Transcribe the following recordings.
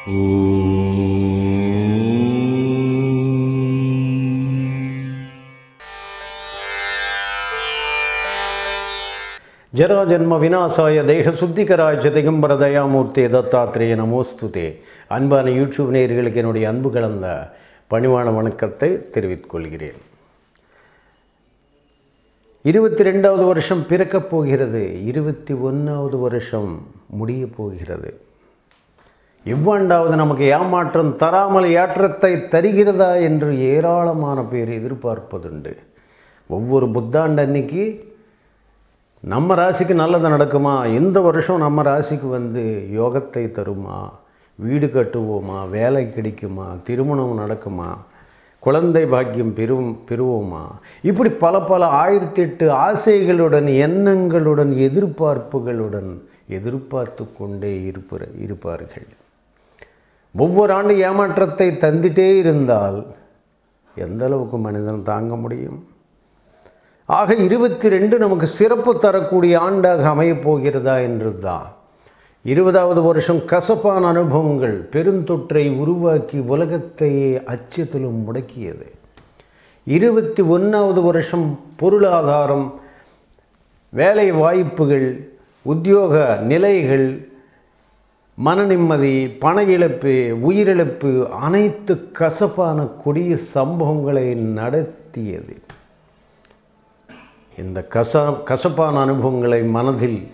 ஜராஜன்ம விநாசாய தேக சுத்திகராய திகம்பர தயாமூர்த்தி தத்தாத்திரேய நமோஸ்துதே அன்பான யூடியூப் நேயர்களுக்கு என்னுடைய அன்பு கலந்த பணிவான வணக்கத்தை தெரிவித்துக் கொள்கிறேன் இருபத்தி ரெண்டாவது வருஷம் பிறக்கப் போகிறது. இருபத்தி ஒன்றாவது வருஷம் முடியப் போகிறது. இவ்வாண்டாவது நமக்கு ஏமாற்றம் தராமல் ஏற்றத்தை தருகிறதா என்று ஏராளமான பேர் எதிர்பார்ப்பதுண்டு. ஒவ்வொரு புத்தாண்டு அன்னைக்கு நம்ம ராசிக்கு நல்லது நடக்குமா? இந்த வருஷம் நம்ம ராசிக்கு வந்து யோகத்தை தருமா? வீடு கட்டுவோமா? வேலை கிடைக்குமா? திருமணம் நடக்குமா? குழந்தை பாக்கியம் பெறும் பெறுவோமா? இப்படி பல பல ஆயிரத்தி எட்டு ஆசைகளுடன் எண்ணங்களுடன் எதிர்பார்ப்புகளுடன் எதிர்பார்த்து கொண்டே இருப்ப இருப்பார்கள். ஒவ்வொரு ஆண்டு ஏமாற்றத்தை தந்துட்டே இருந்தால் எந்த அளவுக்கு மனிதன் தாங்க முடியும்? ஆக இருபத்தி ரெண்டு நமக்கு சிறப்பு தரக்கூடிய ஆண்டாக அமையப் போகிறதா என்று தான் இருபதாவது வருஷம் கசப்பான அனுபவங்கள் பெருந்தொற்றை உருவாக்கி உலகத்தையே அச்சத்திலும் முடக்கியது. இருபத்தி ஒன்றாவது வருஷம் பொருளாதாரம் வேலை வாய்ப்புகள் உத்தியோக நிலைகள் மன நிம்மதி பண இழப்பு உயிரிழப்பு அனைத்து கசப்பான கொடிய சம்பவங்களை நடத்தியது. இந்த கசா கசப்பான அனுபவங்களை மனதில்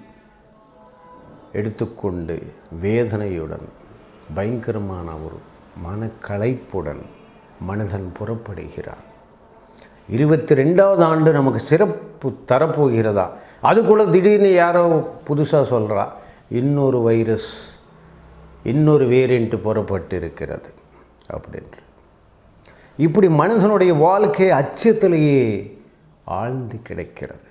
எடுத்துக்கொண்டு வேதனையுடன் பயங்கரமான ஒரு மனக்களைப்புடன் மனிதன் புறப்படுகிறான். இருபத்தி ரெண்டாவது ஆண்டு நமக்கு சிறப்பு தரப்போகிறதா? அதுக்குள்ளே திடீர்னு யாரோ புதுசாக சொல்கிறா இன்னொரு வைரஸ் இன்னொரு வேரியண்ட்டு புறப்பட்டு இருக்கிறது அப்படின்ற. இப்படி மனுஷனுடைய வாழ்க்கை அச்சத்திலேயே ஆழ்ந்து கிடைக்கிறது.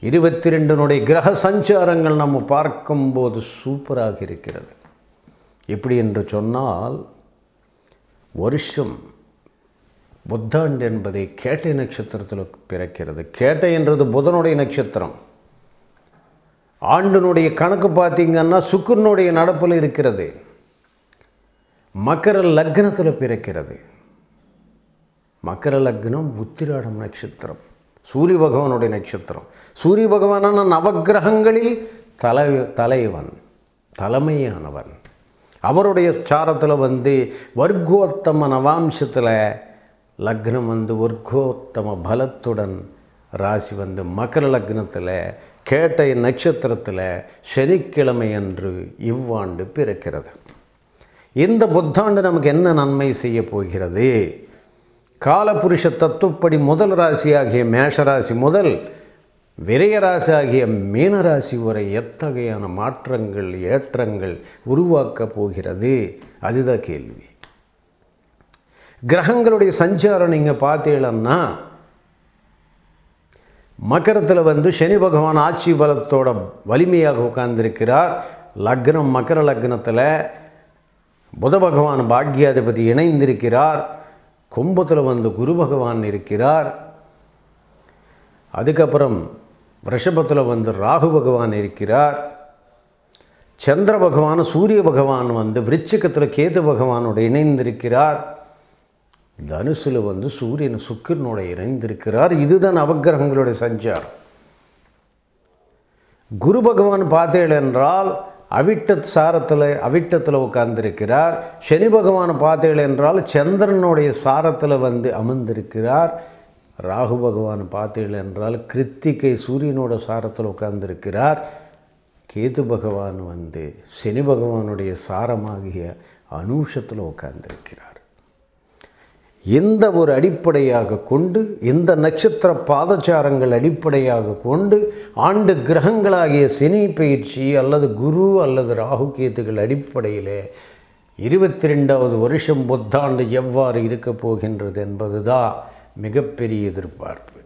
இருபத்தி ரெண்டுனுடைய கிரக சஞ்சாரங்கள் நம்ம பார்க்கும்போது சூப்பராக இருக்கிறது. எப்படி என்று சொன்னால் வருஷம் புத்தாண்டு என்பதை கேட்டை நட்சத்திரத்தில் பிறக்கிறது. கேட்டை என்றது புதனுடைய நட்சத்திரம். ஆண்டினுடைய கணக்கு பார்த்தீங்கன்னா சுக்கரனுடைய நடப்பில் இருக்கிறது. மக்கர லக்னத்தில் பிறக்கிறது. மக்கர லக்னம் உத்திராடம் நட்சத்திரம். சூரிய பகவானுடைய நட்சத்திரம். சூரிய பகவானான நவக்கிரகங்களில் தலை தலைவன் தலைமையானவன். அவருடைய சாரத்தில் வந்து வர்க்கோத்தம நவாம்சத்தில் லக்னம் வந்து வர்க்கோத்தம பலத்துடன் ராசி வந்து மகர லக்னத்தில் கேட்டை நட்சத்திரத்தில் சனிக்கிழமை அன்று இவ்வாண்டு பிறக்கிறது. இந்த புத்தாண்டு நமக்கு என்ன நன்மை செய்ய போகிறது? காலபுருஷ தத்துவப்படி முதல் ராசி ஆகிய மேஷராசி முதல் விரயராசி ஆகிய மீனராசி வரை எத்தகையான மாற்றங்கள் ஏற்றங்கள் உருவாக்கப் போகிறது? அதுதான் கேள்வி. கிரகங்களுடைய சஞ்சாரம் நீங்கள் பார்த்தீங்கன்னா மக்கரத்தில் வந்து சனி பகவான் ஆட்சி பலத்தோட வலிமையாக உட்கார்ந்திருக்கிறார். லக்னம் மகர லக்னத்தில் புத பகவான் பாக்யாதிபதி இணைந்திருக்கிறார். கும்பத்தில் வந்து குரு பகவான் இருக்கிறார். அதுக்கப்புறம் ரிஷபத்தில் வந்து ராகு பகவான் இருக்கிறார். சந்திர பகவான் சூரிய பகவான் வந்து விருச்சிக்கத்தில் கேது பகவானோட இணைந்திருக்கிறார். தனுசில் வந்து சூரியன் சுக்கிரனோட இணைந்திருக்கிறார். இதுதான் அவக்கிரகங்களுடைய சஞ்சாரம். குரு பகவான் பார்த்தேள் என்றால் அவிட்ட சாரத்தில் அவிட்டத்தில் உட்கார்ந்திருக்கிறார். சனி பகவான் பார்த்தீர்கள் என்றால் சந்திரனுடைய சாரத்தில் வந்து அமர்ந்திருக்கிறார். ராகு பகவான் பார்த்தீர்கள் என்றால் கிருத்திகை சூரியனோட சாரத்தில் உட்கார்ந்திருக்கிறார். கேது பகவான் வந்து சனி பகவானுடைய சாரமாகிய அனுஷத்தில் உட்கார்ந்திருக்கிறார். இந்த ஒரு அடிப்படையாக கொண்டு இந்த நட்சத்திர பாதச்சாரங்கள் அடிப்படையாக கொண்டு ஆண்டு கிரகங்களாகிய சினி பயிற்சி அல்லது குரு அல்லது ராகு கேத்துகள் அடிப்படையில் இருபத்தி ரெண்டாவது வருஷம் புத்தாண்டு எவ்வாறு இருக்கப் போகின்றது என்பது தான் மிகப்பெரிய எதிர்பார்ப்பு.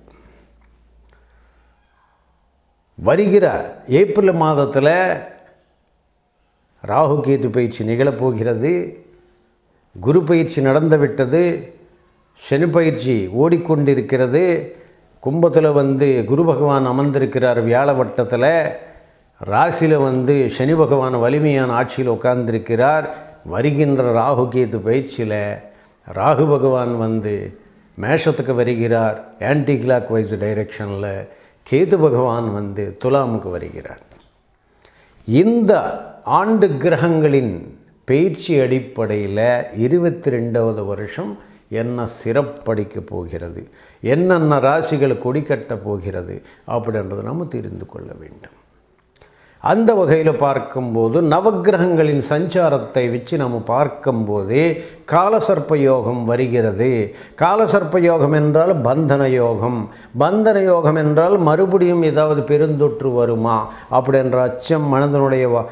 வருகிற ஏப்ரல் மாதத்தில் ராகு கேது பயிற்சி நிகழப்போகிறது குரு பயிற்சி நடந்துவிட்டது சனி பயிற்சி ஓடிக்கொண்டிருக்கிறது. கும்பத்தில் வந்து குரு பகவான் அமர்ந்திருக்கிறார் வியாழ வட்டத்தில் ராசியில் வந்து சனி பகவான் வலிமையான ஆட்சியில் உட்கார்ந்திருக்கிறார். வருகின்ற ராகு கேது பயிற்சியில் ராகு பகவான் வந்து மேஷத்துக்கு வருகிறார். ஆன்டி கிளாக் வைஸ் டைரெக்ஷனில் கேது பகவான் வந்து துலாமுக்கு வருகிறார். இந்த ஆண்டு கிரகங்களின் பயிற்சி அடிப்படையில் இருபத்தி ரெண்டாவது வருஷம் என்ன சிறப்படிக்க போகிறது? என்னென்ன ராசிகள் கொடிக்கட்ட போகிறது? அப்படின்றத நம்ம தெரிந்து கொள்ள வேண்டும். அந்த வகையில் பார்க்கும்போது நவக்கிரகங்களின் சஞ்சாரத்தை வச்சு நம்ம பார்க்கும்போது காலசர்ப்ப யோகம் வருகிறது. காலசர்ப்ப யோகம் என்றால் பந்தன யோகம். பந்தன யோகம் என்றால் மறுபடியும் ஏதாவது பெருந்தொற்று வருமா? அப்படின்ற அச்சம் மனதனுடைய வா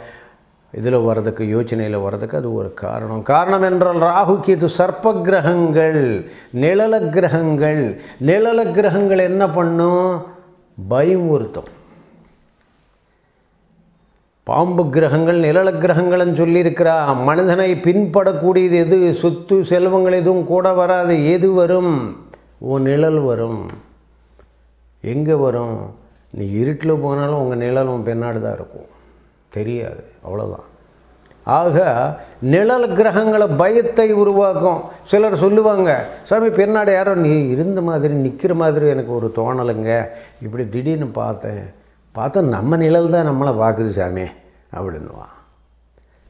இதில் வர்றதுக்கு யோசனையில் வர்றதுக்கு அது ஒரு காரணம். காரணம் என்றால் ராகு கேது சர்ப்ப கிரகங்கள் நிழல கிரகங்கள். நிழல கிரகங்கள் என்ன பண்ணும்? பயமுறுத்தும் பாம்பு கிரகங்கள் நிழல கிரகங்கள்னு சொல்லியிருக்கிறா. மனிதனை பின்படக்கூடியது எது? சொத்து செல்வங்கள் எதுவும் கூட வராது. எது வரும்? ஓ நிழல் வரும். எங்கே வரும்? நீ இருட்டில் போனாலும் உங்கள் நிழல் உன் பின்னாடி தான் இருக்கும். தெரியாது அவ்வளோதான் ஆக நிழல் கிரகங்களை பயத்தை உருவாக்கும். சிலர் சொல்லுவாங்க சாமி பின்னாடி யாரோ நீ இருந்த மாதிரி நிற்கிற மாதிரி எனக்கு ஒரு தோணலைங்க. இப்படி திடீர்னு பார்த்தேன். பார்த்தா நம்ம நிழல் தான் நம்மளை பார்க்குது சாமி அப்படின்னுவான்.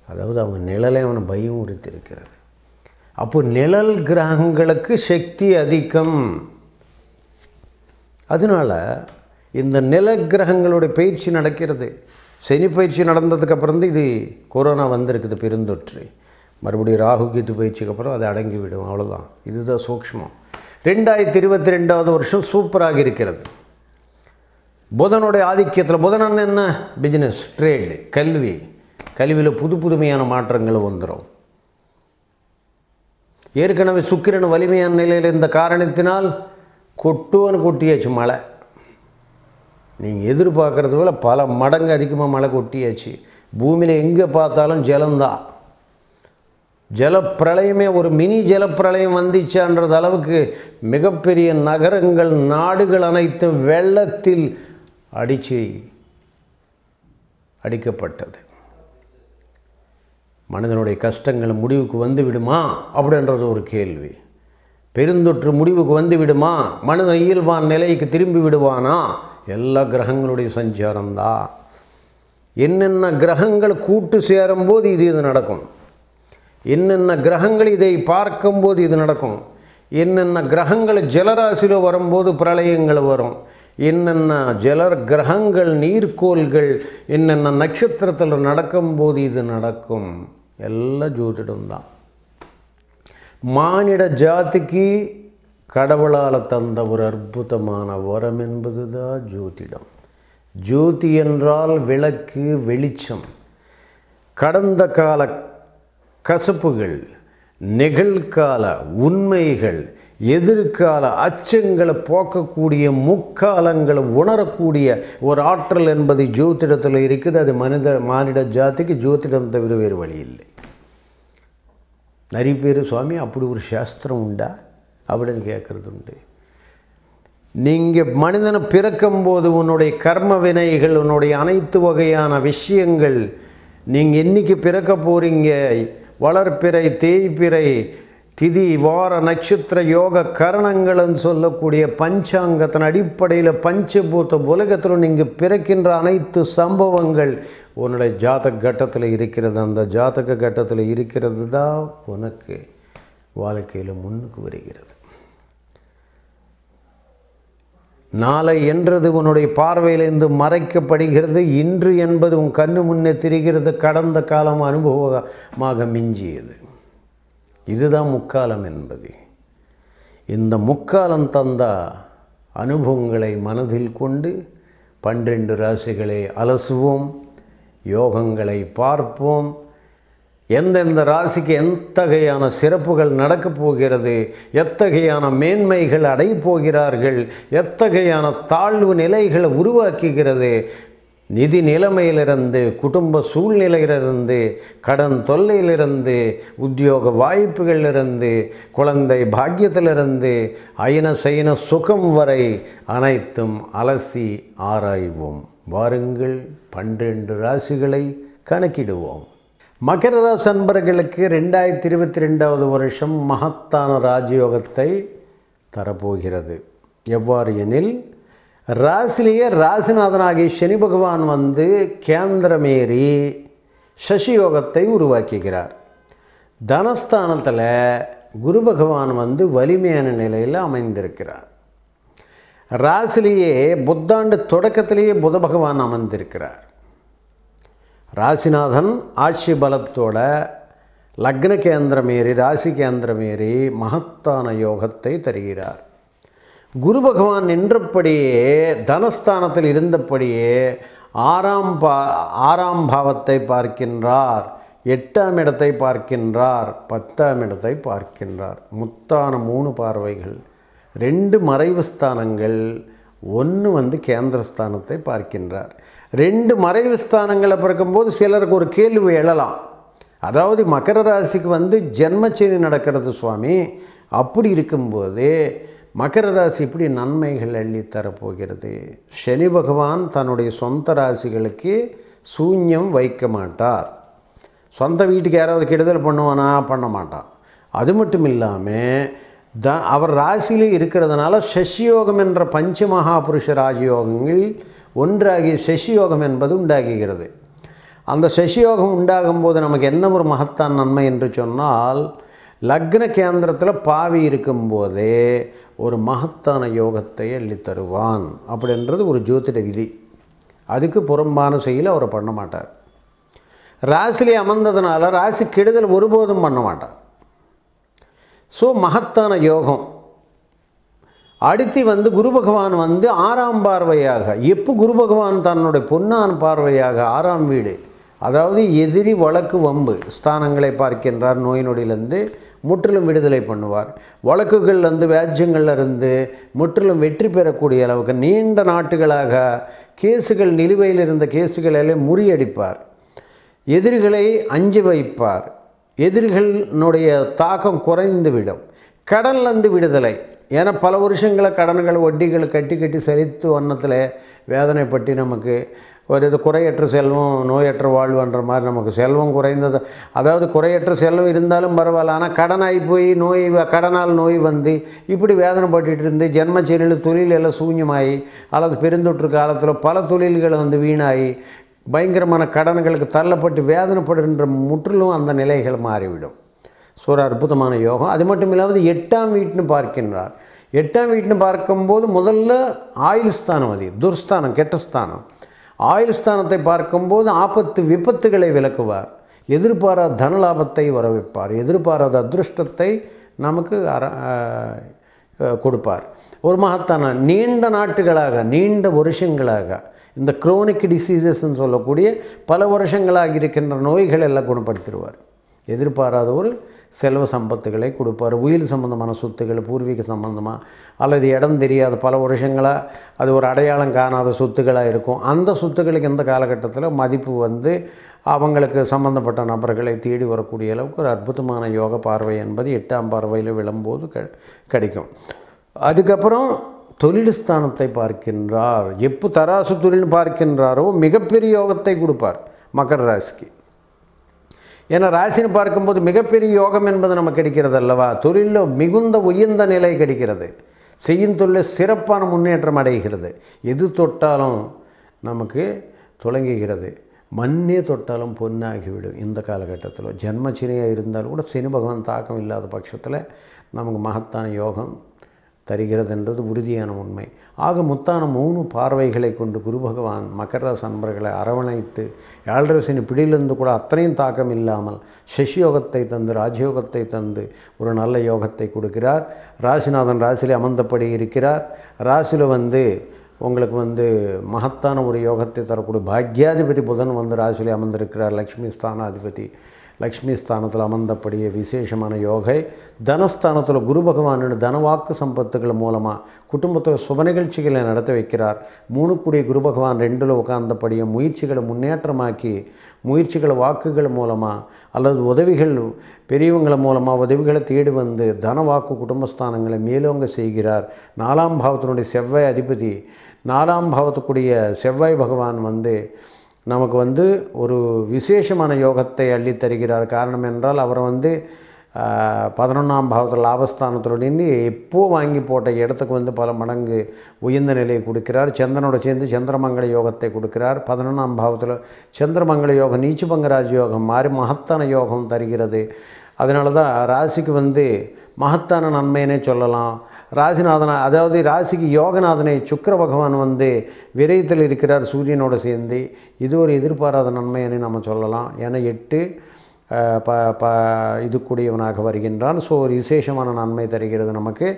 அதாவது அவன் நிழலை அவனை பயம் உறுத்திருக்கிறது அப்போ நிழல் கிரகங்களுக்கு சக்தி அதிகம். அதனால் இந்த நில கிரகங்களுடைய பயிற்சி நடக்கிறது. சனி பயிற்சி நடந்ததுக்கு தான் இது கொரோனா வந்திருக்குது பெருந்தொற்று. மறுபடியும் ராகு கேது பயிற்சிக்கு அப்புறம் அது அடங்கி விடும். அவ்வளோதான் இதுதான் சூக்ஷ்மம். ரெண்டாயிரத்தி இருபத்தி ரெண்டாவது வருஷம் சூப்பராக இருக்கிறது. புதனுடைய ஆதிக்கத்தில் புதன் என்ன? பிஸ்னஸ் ட்ரேடு கல்வி. கல்வியில் புது புதுமையான மாற்றங்கள் வந்துடும் ஏற்கனவே சுக்கிரன் வலிமையான நிலையில் இருந்த காரணத்தினால் கொட்டுவன் கொட்டியாச்சு மழை. நீங்கள் எதிர்பார்க்குறது போல் பல மடங்கு அதிகமாக மழை கொட்டியாச்சு. பூமியில் எங்கே பார்த்தாலும் ஜலம்தான். ஜலப்பிரளயமே ஒரு மினி ஜலப்பிரளயம் வந்துச்சான்றது அளவுக்கு மிகப்பெரிய நகரங்கள் நாடுகள் அனைத்தும் வெள்ளத்தில் அடித்து அடிக்கப்பட்டது. மனிதனுடைய கஷ்டங்கள் முடிவுக்கு வந்து விடுமா அப்படின்றது ஒரு கேள்வி. பெருந்தொற்று முடிவுக்கு வந்து விடுமா மனிதன் இயல்பான் நிலைக்கு திரும்பி விடுவானா? எல்லா கிரகங்களுடைய சஞ்சாரம்தான் என்னென்ன கிரகங்கள் கூட்டு சேரும்போது இது இது நடக்கும். என்னென்ன கிரகங்கள் இதை பார்க்கும்போது இது நடக்கும். என்னென்ன கிரகங்கள் ஜலராசியில் வரும்போது பிரளயங்கள் வரும். என்னென்ன ஜலர் கிரகங்கள் நீர்க்கோள்கள் என்னென்ன நட்சத்திரத்தில் நடக்கும்போது இது நடக்கும். எல்லாம் ஜோதிடம் தான் மானிட ஜாதிக்கு கடவுளால் தந்த ஒரு அற்புதமான வரம் என்பது தான் ஜோதிடம். ஜோதி என்றால் விளக்கு வெளிச்சம். கடந்த கால கசப்புகள் நிகழ்கால உண்மைகள் எதிர்கால அச்சங்களை போக்கக்கூடிய முக்காலங்களை உணரக்கூடிய ஒரு ஆற்றல் என்பது ஜோதிடத்தில் இருக்குது. அது மனித மானிட ஜாதிக்கு ஜோதிடம் தவிர வேறு வழி இல்லை. நிறைய பேர் சுவாமி அப்படி ஒரு சாஸ்திரம் உண்டா? அப்படின்னு கேட்குறது உண்டு நீங்கள் மனிதனை பிறக்கும்போது உன்னுடைய கர்ம வினைகள் உன்னுடைய அனைத்து வகையான விஷயங்கள் நீங்கள் என்னைக்கு பிறக்க போகிறீங்க வளர்ப்பிறை தேய்பிறை திதி வார நட்சத்திர யோக கரணங்கள்னு சொல்லக்கூடிய பஞ்சாங்கத்தின் அடிப்படையில் பஞ்சபூத்த உலகத்தில் நீங்கள் பிறக்கின்ற அனைத்து சம்பவங்கள் உன்னுடைய ஜாதக கட்டத்தில் இருக்கிறது. அந்த ஜாதக கட்டத்தில் இருக்கிறது தான் உனக்கு வாழ்க்கையில் முன்னுக்கு வருகிறது. நாளை என்றது உன்னுடைய பார்வையிலிருந்து மறைக்கப்படுகிறது. இன்று என்பது உன் கண்ணு முன்னே திரிகிறது. கடந்த காலம் அனுபவமாக மிஞ்சியது. இதுதான் முக்காலம் என்பது. இந்த முக்காலம் தந்த அனுபவங்களை மனதில் கொண்டு பன்னிரண்டு ராசிகளை அலசுவோம். யோகங்களை பார்ப்போம். எந்தெந்த ராசிக்கு எத்தகையான சிறப்புகள் நடக்கப் போகிறது எத்தகையான மேன்மைகள் அடையப்போகிறார்கள் எத்தகையான தாழ்வு நிலைகளை உருவாக்குகிறது நிதி நிலைமையிலிருந்து குடும்ப சூழ்நிலையிலிருந்து கடன் தொல்லையிலிருந்து உத்தியோக வாய்ப்புகளிலிருந்து குழந்தை பாக்கியத்திலிருந்து அயன சயன சுகம் வரை அனைத்தும் அலசி ஆராய்வோம். வாருங்கள் பன்னிரண்டு ராசிகளை கணக்கிடுவோம். மகர ராசி அன்பர்களுக்கு ரெண்டாயிரத்தி இருபத்தி ரெண்டாவது வருஷம் மகத்தான ராஜயோகத்தை தரப்போகிறது. எவ்வாறு எனில் ராசிலேயே ராசிநாதனாகிய சனி பகவான் வந்து கேந்திரமேறி சசியோகத்தை உருவாக்குகிறார். தனஸ்தானத்தில் குரு பகவான் வந்து வலிமையான நிலையில் அமைந்திருக்கிறார். ராசிலேயே புத்தாண்டு தொடக்கத்திலேயே புத பகவான் அமைந்திருக்கிறார் ராசிநாதன் ஆட்சி பலத்தோட லக்ன கேந்திரமேறி ராசி கேந்திரமேறி மகத்தான யோகத்தை தருகிறார். குரு பகவான் நின்றபடியே தனஸ்தானத்தில் இருந்தபடியே ஆறாம் பா ஆறாம் பாவத்தை பார்க்கின்றார் எட்டாம் இடத்தை பார்க்கின்றார் பத்தாம் இடத்தை பார்க்கின்றார். முத்தான மூணு பார்வைகள் ரெண்டு மறைவு ஸ்தானங்கள் ஒன்று வந்து கேந்திரஸ்தானத்தை பார்க்கின்றார். ரெண்டு மறைவு ஸ்தானங்களை பிறக்கும்போது சிலருக்கு ஒரு கேள்வி எழலாம். அதாவது மகர ராசிக்கு வந்து ஜென்மச்சேரி நடக்கிறது சுவாமி. அப்படி இருக்கும்போது மகர ராசி இப்படி நன்மைகள் அள்ளி தரப்போகிறது. சனி பகவான் தன்னுடைய சொந்த ராசிகளுக்கு சூன்யம் வைக்க மாட்டார். சொந்த வீட்டுக்கு யாராவது கெடுதல் பண்ணுவானா? பண்ண மாட்டான். அது மட்டும் இல்லாமல் த அவர் ராசியிலே இருக்கிறதுனால சசியோகம் என்ற பஞ்ச மகாபுருஷ ராஜயோகங்கள் ஒன்றாகிய சசியோகம் என்பது உண்டாகுகிறது. அந்த சசியோகம் உண்டாகும் போது நமக்கு என்ன ஒரு மகத்தான் நன்மை என்று சொன்னால் லக்ன கேந்திரத்தில் பாவி இருக்கும்போதே ஒரு மகத்தான யோகத்தை அள்ளி தருவான் அப்படின்றது ஒரு ஜோதிட விதி. அதுக்கு புறம்பான செயல் அவர் பண்ண மாட்டார். ராசிலே அமர்ந்ததுனால ராசி கெடுதல் ஒருபோதும் பண்ண மாட்டார். ஸோ மகத்தான யோகம். அடுத்து வந்து குரு பகவான் வந்து ஆறாம் பார்வையாக. எப்போ குரு பகவான் தன்னுடைய பொன்னான் பார்வையாக? ஆறாம் வீடு. அதாவது எதிரி வழக்கு வம்பு ஸ்தானங்களை பார்க்கின்றார். நோய் நொடியிலிருந்து முற்றிலும் விடுதலை பண்ணுவார். வழக்குகள்லேருந்து வேஜ்யங்கள்ல இருந்து முற்றிலும் வெற்றி பெறக்கூடிய அளவுக்கு நீண்ட நாட்டுகளாக கேஸுகள் நிலுவையில் இருந்த கேஸுகளை முறியடிப்பார். எதிரிகளை அஞ்சு வைப்பார். எதிரிகளினுடைய தாக்கம் குறைந்துவிடும். கடன்லேருந்து விடுதலை. ஏன்னா பல வருஷங்களை கடன்கள் வட்டிகள் கட்டி கட்டி செலுத்து வண்ணத்தில் வேதனைப்பட்டு நமக்கு ஒரு இது குறையற்ற செல்வம் நோயற்ற வாழ்வுன்ற மாதிரி நமக்கு செல்வம் குறைந்தது. அதாவது குறையற்ற செல்வம் இருந்தாலும் பரவாயில்ல. ஆனால் கடனாகி போய் நோய் வ- கடனால் நோய் வந்து இப்படி வேதனைப்பட்டுட்டு இருந்து ஜென்மச்செரியில் தொழில் எல்லாம் சூன்யமாகி அல்லது பெருந்தொற்று காலத்தில் பல தொழில்கள் வந்து வீணாகி பயங்கரமான கடன்களுக்கு தள்ளப்பட்டு வேதனைப்படுகின்ற முற்றிலும் அந்த நிலைகள் மாறிவிடும். ஸோ ஒரு அற்புதமான யோகம். அது மட்டும் இல்லாமல் எட்டாம் வீட்டுன்னு பார்க்கின்றார். எட்டாம் வீட்டுன்னு பார்க்கும்போது முதல்ல ஆயுள் ஸ்தானம் அது துர்ஸ்தானம் கெட்ட ஸ்தானம் ஆயுள் ஸ்தானத்தை பார்க்கும்போது ஆபத்து விபத்துகளை விளக்குவார். எதிர்பாராத தனலாபத்தை வர வைப்பார் எதிர்பாராத அதிருஷ்டத்தை நமக்கு அர கொடுப்பார். ஒரு மகத்தான நீண்ட நாட்டுகளாக நீண்ட வருஷங்களாக இந்த குரோனிக் டிசீசஸ்ன்னு சொல்லக்கூடிய பல வருஷங்களாக இருக்கின்ற நோய்கள் எல்லாம் குணப்படுத்திடுவார். எதிர்பாராத ஒரு செல்வ சம்பத்துகளை கொடுப்பார். உயிர் சம்பந்தமான சொத்துக்கள் பூர்வீக சம்பந்தமாக அல்லது இடம் தெரியாத பல வருஷங்களாக அது ஒரு அடையாளம் காணாத சொத்துக்களாக இருக்கும். அந்த சொத்துக்களுக்கு இந்த காலகட்டத்தில் மதிப்பு வந்து அவங்களுக்கு சம்பந்தப்பட்ட நபர்களை தேடி வரக்கூடிய அளவுக்கு ஒரு அற்புதமான யோக பார்வை என்பது எட்டாம் பார்வையில் விழும்போது க கிடைக்கும். அதுக்கப்புறம் தொழில் ஸ்தானத்தை பார்க்கின்றார். எப்போ தராசு தொழில் பார்க்கின்றாரோ மிகப்பெரிய யோகத்தை கொடுப்பார் மகர ராசிக்கு. ஏன்னா ராசின்னு பார்க்கும்போது மிகப்பெரிய யோகம் என்பது நமக்கு கிடைக்கிறது அல்லவா? தொழிலில் மிகுந்த உயர்ந்த நிலை கிடைக்கிறது. செய்யும் தொழில் சிறப்பான முன்னேற்றம் அடைகிறது. எது தொட்டாலும் நமக்கு தொடங்குகிறது. மண்ணே தொட்டாலும் பொன்னாகிவிடும் இந்த காலகட்டத்தில். ஜென்மச்சினியாக இருந்தாலும் கூட சனி பகவான் தாக்கம் இல்லாத பட்சத்தில் நமக்கு மகத்தான யோகம் தருகிறது என்றது உறுதியான உண்மை. ஆக முத்தான மூணு பார்வைகளை கொண்டு குரு பகவான் மகர அன்பர்களை அரவணைத்து ஏழரசின் பிடியிலிருந்து கூட அத்தனையும் தாக்கம் இல்லாமல் சசியோகத்தை தந்து ராஜயோகத்தை தந்து ஒரு நல்ல யோகத்தை கொடுக்கிறார். ராசிநாதன் ராசியில் அமர்ந்தபடி இருக்கிறார். ராசியில் வந்து உங்களுக்கு வந்து மகத்தான ஒரு யோகத்தை தரக்கூடிய பாக்யாதிபதி புதன் வந்து ராசியில் அமர்ந்திருக்கிறார். லக்ஷ்மி ஸ்தானாதிபதி. லக்ஷ்மி ஸ்தானத்தில் அமர்ந்தபடியே விசேஷமான யோகை தனஸ்தானத்தில் குரு பகவானோட தனவாக்கு சம்பத்துகள் மூலமாக குடும்பத்தில் சுப நிகழ்ச்சிகளை நடத்த வைக்கிறார். மூணு கூடிய குரு பகவான் ரெண்டில் உட்கார்ந்தபடியே முயற்சிகளை முன்னேற்றமாக்கி முயற்சிகளை வாக்குகள் மூலமாக அல்லது உதவிகள் பெரியவங்கள மூலமாக உதவிகளை தேடி வந்து தனவாக்கு குடும்பஸ்தானங்களை மேலோங்க செய்கிறார். நாலாம் பாவத்தினுடைய செவ்வாய் அதிபதி நாலாம் பாவத்துக்குரிய செவ்வாய் பகவான் வந்து நமக்கு வந்து ஒரு விசேஷமான யோகத்தை அள்ளித் தருகிறார் காரணம் என்றால் அவர் வந்து பதினொன்றாம் பாவத்தில் லாபஸ்தானத்தில் நின்று எப்போ வாங்கி போட்ட இடத்துக்கு வந்து பல மடங்கு உயர்ந்த நிலையை கொடுக்கிறார். சந்திரனோட சேர்ந்து சந்திரமங்கல யோகத்தை கொடுக்கிறார். பதினொன்றாம் பாவத்தில் சந்திரமங்கல யோகம் நீச்சுபங்கராஜ் யோகம் மாறி மகத்தான யோகம் தருகிறது. அதனால தான் ராசிக்கு வந்து மகத்தான நன்மையினே சொல்லலாம். ராசிநாதனா அதாவது ராசிக்கு யோகநாதனை சுக்கிர பகவான் வந்து விரயத்தில் இருக்கிறார் சூரியனோடு சேர்ந்து. இது ஒரு எதிர்பாராத நன்மைன்னு நம்ம சொல்லலாம். ஏன்னா எட்டு ப ப இதுக்கூடியவனாக வருகின்றான். ஸோ ஒரு விசேஷமான நன்மை தருகிறது நமக்கு.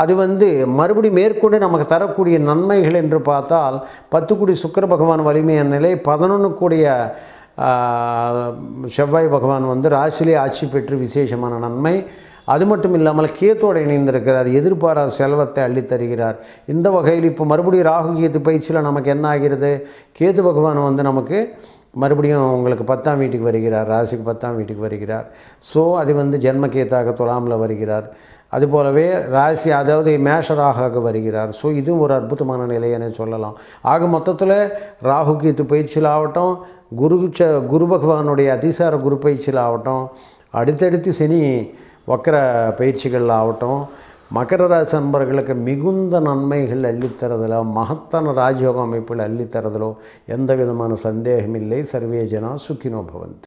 அது வந்து மறுபடி மேற்கொண்டு நமக்கு தரக்கூடிய நன்மைகள் என்று பார்த்தால் பத்து கோடி சுக்கிர பகவான் வலிமையான நிலை பதினொன்று கூடிய செவ்வாய் பகவான் வந்து ராசிலே ஆட்சி பெற்று விசேஷமான நன்மை. அது மட்டும் இல்லாமல் கேத்தோடு இணைந்திருக்கிறார். எதிர்பாராத செல்வத்தை அள்ளித் தருகிறார் இந்த வகையில் இப்போ மறுபடியும் ராகு கேத்து பயிற்சியில் நமக்கு என்ன ஆகிறது? கேத்து பகவான் வந்து நமக்கு மறுபடியும் உங்களுக்கு பத்தாம் வீட்டுக்கு வருகிறார். ராசிக்கு பத்தாம் வீட்டுக்கு வருகிறார். ஸோ அது வந்து ஜென்மகேத்தாக துலாமில் வருகிறார். அதுபோலவே ராசி அதாவது மேஷராக வருகிறார். ஸோ இதுவும் ஒரு அற்புதமான நிலையென சொல்லலாம். ஆக மொத்தத்தில் ராகு கேத்து பயிற்சியில் ஆகட்டும் குரு ச குரு பகவானுடைய அதிசார குரு பயிற்சியில் ஆகட்டும் அடுத்தடுத்து சனி வக்கர பயிற்சிகள் ஆகட்டும் மகர ராசி மிகுந்த நன்மைகள் அள்ளித்தரதிலோ மகத்தான ராஜயோக அமைப்புகள் அள்ளித்தரதிலோ எந்த விதமான சந்தேகமில்லை சர்வே ஜனா சுக்கினோ பவந்த்.